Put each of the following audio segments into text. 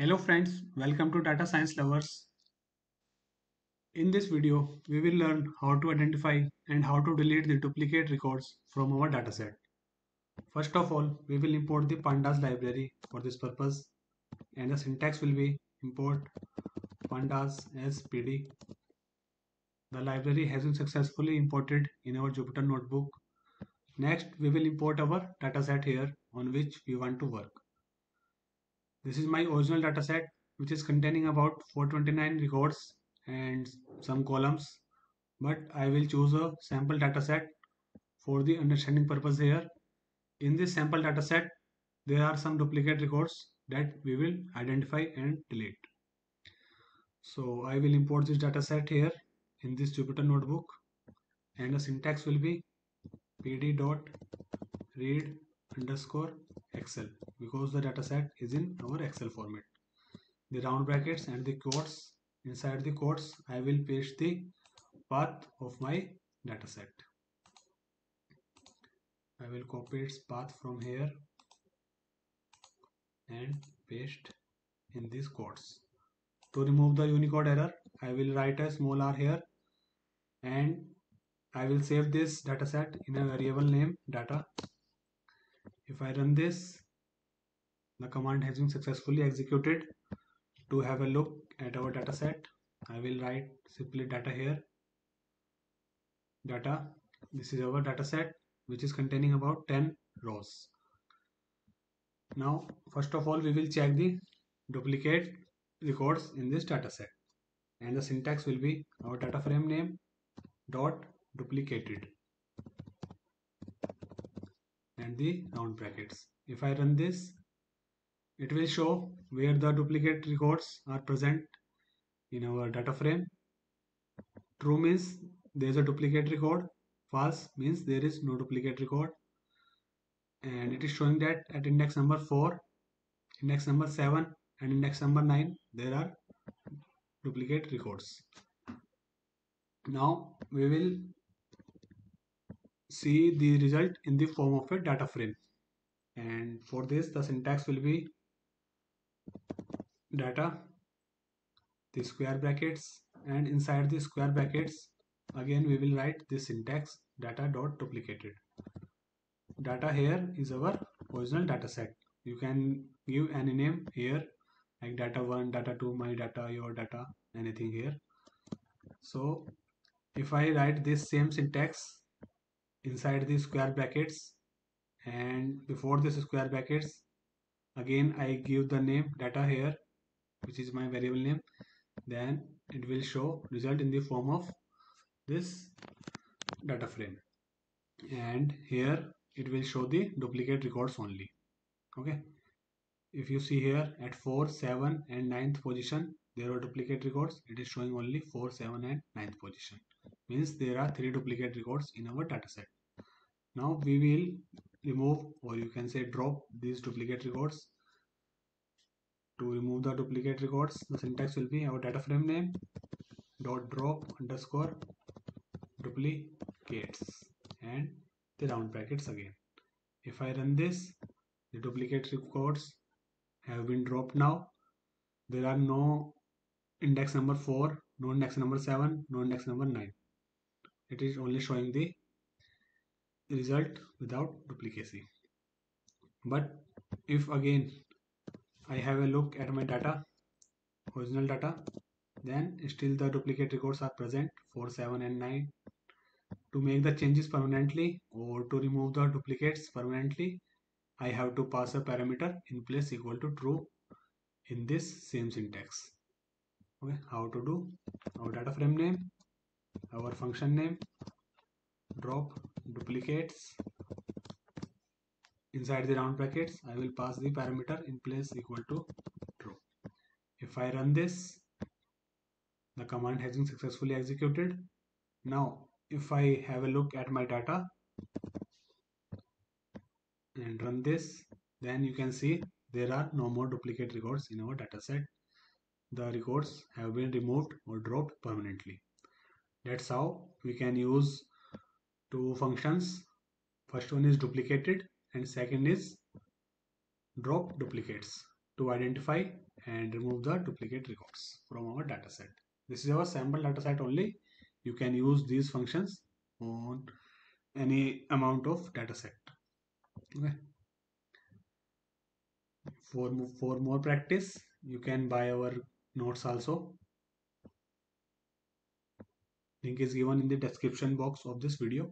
Hello friends, welcome to Data Science Lovers. In this video, we will learn how to identify and how to delete the duplicate records from our dataset. First of all, we will import the pandas library for this purpose and the syntax will be import pandas as pd. The library has been successfully imported in our Jupyter notebook. Next, we will import our dataset here on which we want to work. This is my original dataset which is containing about 429 records and some columns but I will choose a sample dataset for the understanding purpose here. In this sample dataset there are some duplicate records that we will identify and delete. So I will import this dataset here in this Jupyter notebook and the syntax will be pd dot read underscore excel because the dataset is in our excel format. The round brackets and the quotes inside the quotes i will paste the path of my dataset. I will copy its path from here and paste in these quotes. To remove the unicode error i will write a small r here and I will save this dataset in a variable name data. If I run this, the command has been successfully executed. To have a look at our dataset, I will write simply data here. Data, this is our dataset which is containing about 10 rows. Now, first of all, we will check the duplicate records in this dataset and the syntax will be our data frame name dot duplicated and the round brackets if I run this it will show where the duplicate records are present in our data frame. True means there is a duplicate record. False means there is no duplicate record. And it is showing that at index number 4 index number 7 and index number 9 there are duplicate records. Now we will see the result in the form of a data frame. And for this the syntax will be data the square brackets and inside the square brackets again we will write this syntax data dot duplicated. Data here is our original data set. You can give any name here like data 1 data 2 my data your data anything here. So if I write this same syntax inside the square brackets and before this square brackets again I give the name data here which is my variable name then it will show result in the form of this data frame and here it will show the duplicate records only okay if you see here at 4 7 and 9th position there are duplicate records it is showing only 4 7 and 9th position means there are three duplicate records in our dataset. Now we will remove or you can say drop these duplicate records. To remove the duplicate records, the syntax will be our data frame name dot drop underscore duplicates and the round brackets again. If I run this, the duplicate records have been dropped now. There are no index number 4, no index number 7, no index number 9 it is only showing the result without duplicacy but if again I have a look at my data original data. Then still the duplicate records are present 4 7 and 9 to make the changes permanently or to remove the duplicates permanently I have to pass a parameter in place equal to true in this same syntax. Okay how to do? Our data frame name our function name drop duplicates inside the round brackets I will pass the parameter in place equal to true. If I run this the command has been successfully executed. Now if I have a look at my data and run this then you can see there are no more duplicate records in our dataset. The records have been removed or dropped permanently. That's how we can use two functions. First one is duplicated and second is drop duplicates to identify and remove the duplicate records from our dataset. This is our sample dataset only. You can use these functions on any amount of dataset. Okay. For, for more practice, you can buy our notes also. Link is given in the description box of this video.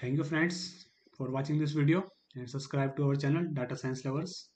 Thank you friends for watching this video and subscribe to our channel Data Science Lovers.